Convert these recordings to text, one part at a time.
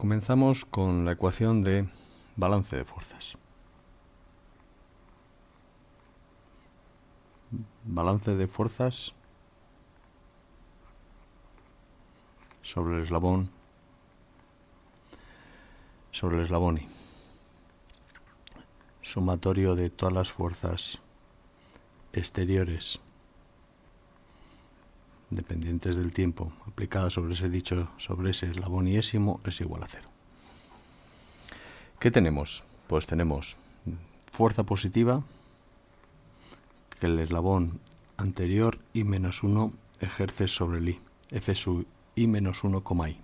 Comenzamos con la ecuación de balance de fuerzas. Balance de fuerzas sobre el eslabón sobre el eslabón I. Sumatorio de todas las fuerzas exteriores dependientes del tiempo aplicadas sobre ese dicho sobre ese eslabón iésimo es igual a cero. ¿Qué tenemos? Pues tenemos fuerza positiva que el eslabón anterior I menos 1 ejerce sobre el I, F sub I menos 1, I.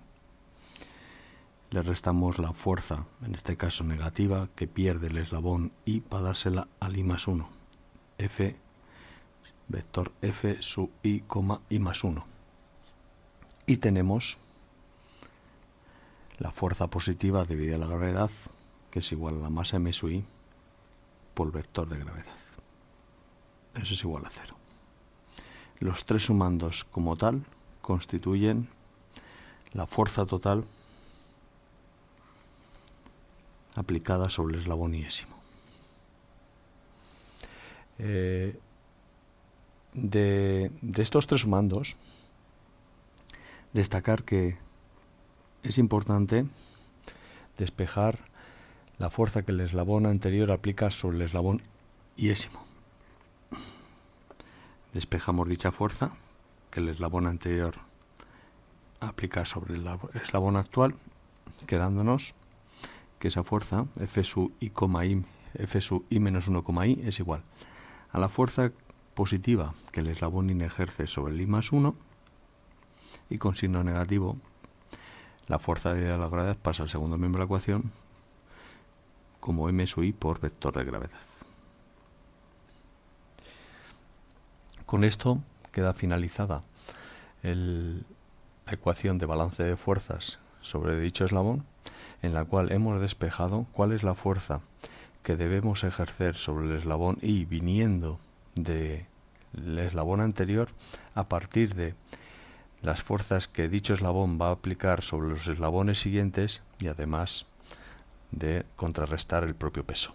Le restamos la fuerza, en este caso negativa, que pierde el eslabón I para dársela al I más 1, F vector f sub i, i más 1. Y tenemos la fuerza positiva dividida la gravedad, que es igual a la masa m sub i por vector de gravedad. Eso es igual a cero. Los tres sumandos como tal constituyen la fuerza total aplicada sobre el eslabón iésimo. Eh, de, estos tres mandos, destacar que es importante despejar la fuerza que el eslabón anterior aplica sobre el eslabón iésimo. Despejamos dicha fuerza que el eslabón anterior aplica sobre el eslabón actual, quedándonos que esa fuerza, F sub i, i, F sub i menos 1, i, es igual a la fuerza positiva que el eslabón IN ejerce sobre el I más 1 y con signo negativo la fuerza de la gravedad pasa al segundo miembro de la ecuación como m sub i por vector de gravedad. Con esto queda finalizada la ecuación de balance de fuerzas sobre dicho eslabón, en la cual hemos despejado cuál es la fuerza que debemos ejercer sobre el eslabón I viniendo del eslabón anterior a partir de las fuerzas que dicho eslabón va a aplicar sobre los eslabones siguientes y además de contrarrestar el propio peso.